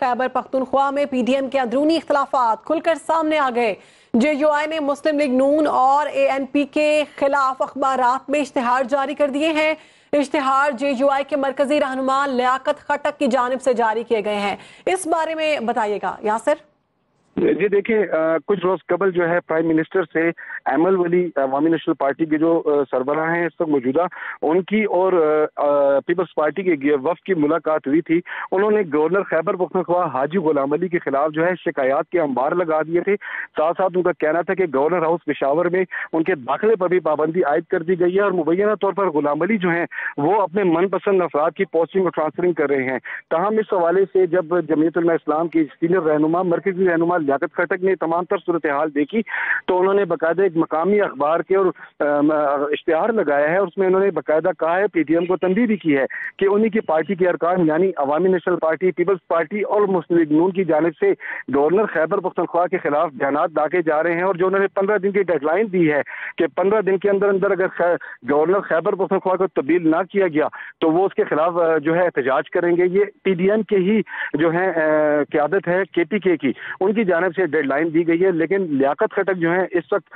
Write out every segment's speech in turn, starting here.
खैबर पख्तूनख्वा में P D M के अंदरूनी इख्तलाफात खुलकर सामने आ गए जे यू आई ने मुस्लिम लीग नून और ए एन पी के खिलाफ अखबार में इश्तहार जारी कर दिए हैं। इश्तहार जे यू आई के मरकजी रहनुमा लियाकत खटक की जानब से जारी किए गए हैं। इस बारे में बताइएगा, यासर। जी देखिए कुछ रोज कबल जो है प्राइम मिनिस्टर से एमल वली अवामी नेशनल पार्टी के जो सरबरा हैं इस वक्त मौजूदा, उनकी और पीपल्स पार्टी के वफ की मुलाकात हुई थी। उन्होंने गवर्नर खैबर पख्तनख्वा हाजी गुलाम अली के खिलाफ जो है शिकायत के अंबार लगा दिए थे। साथ साथ उनका कहना था कि गवर्नर हाउस पिशावर में उनके दाखिले पर भी पाबंदी आयद कर दी गई है और मुबैना तौर पर गुलाम अली जो है, वो अपने मनपसंद अफराद की पोस्टिंग और ट्रांसफरिंग कर रहे हैं। तहम इस हवाले से जब जमीयत इस्लाम की सीनियर रहनुमा, मरकजी रहनुमा लियाकत खटक ने तमाम तर सूरत हाल देखी तो उन्होंने बाकायदा एक मकामी अखबार के और इश्तहार लगाया है उसमें उन्होंने बाकायदा कहा है पी टी एम को तंबी भी की है कि उन्हीं की पार्टी के अरकान यानी Awami national party, peoples party और मुस्लिम लीग नून की जानब से गवर्नर खैबर पख्तनख्वा के खिलाफ बयान डाके जा रहे हैं और जो उन्होंने पंद्रह दिन की डेडलाइन दी है कि पंद्रह दिन के अंदर अंदर अगर गवर्नर खैबर पख्तनख्वा को तब्दील ना किया गया तो वो उसके खिलाफ जो है एहतजाज करेंगे। ये पी डी एम के ही जो है क्यादत है के पी के की। उनकी जानब से डेडलाइन दी गई है, लेकिन लियाकत खटक जो है, इस वक्त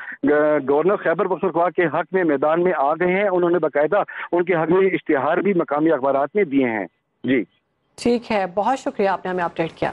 गवर्नर खैबर पखनखवा के हक में मैदान में आ गए हैं। उन्होंने बाकायदा उनके हक में इश्तहार भी मकामी अखबार में दिए हैं। जी। ठीक है, बहुत शुक्रिया, आपने हमें अपडेट किया।